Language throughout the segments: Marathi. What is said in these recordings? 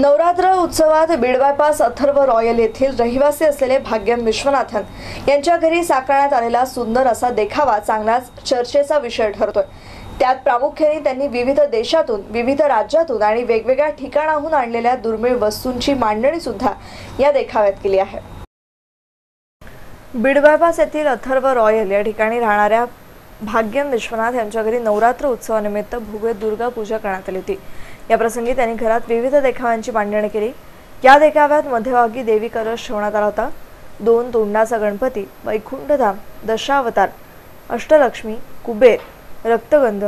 नवरात्र उत्सवात बीडबायपास अथर्व रॉयल येथील रहिवासी असलेले भाग्यम विश्वनाथन यांच्या घरी साकारण्यात आलेला सुंदर असा देखावा चांगलाच चर्चेचा विषय ठरतोय. त्यात प्रामुख्याने त्यांनी विविध देशातून विविध राज्यातून आणि वेगवेगळ्या ठिकाणाहून आणलेल्या दुर्मिळ वस्तूंची मांडणी सुद्धा या देखाव्यात केली आहे. बीड बायपास येथील अथर्व रॉयल या ठिकाणी राहणाऱ्या भाग्यम विश्वनाथ यांच्या घरी नवरात्र उत्सवानिमित्त भव्य दुर्गा पूजा करण्यात आली होती. या प्रसंगी त्यांनी घरात विविध देखाव्यांची मांडणी केली. या देखाव्यात मध्यभागी देवी कलश ठेवण्यात आला होता. दोन तोंडाचा गणपती वैकुंठधाम दशावतार अष्टलक्ष्मी कुबेर रक्तगंध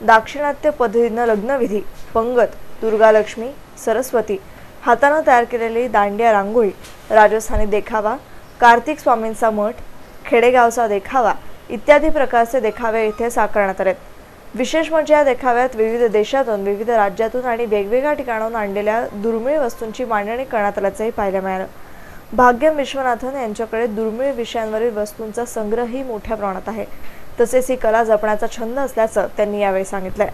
दाक्षिणात्य पद्धतीनं लग्नविधी पंगत दुर्गालक्ष्मी सरस्वती हातानं तयार केलेली दांडिया रांगोळी राजस्थानी देखावा कार्तिक स्वामींचा मठ खेडेगावचा देखावा इत्यादी प्रकारचे देखावे इथे साकारण्यात आले विशेष म्हणजे या देखाव्यात विविध देशातून विविध राज्यातून आणि वेगवेगळ्या ठिकाणाहून आणलेल्या दुर्मिळ वस्तूंची मांडणी करण्यात आल्याचंही पाहायला मिळालं. भाग्यम विश्वनाथन यांच्याकडे दुर्मिळ विषयांवरील वस्तूंचा संग्रहही मोठ्या प्रमाणात आहे. तसेच ही कला जपण्याचा छंद असल्याचं त्यांनी यावेळी सांगितलंय.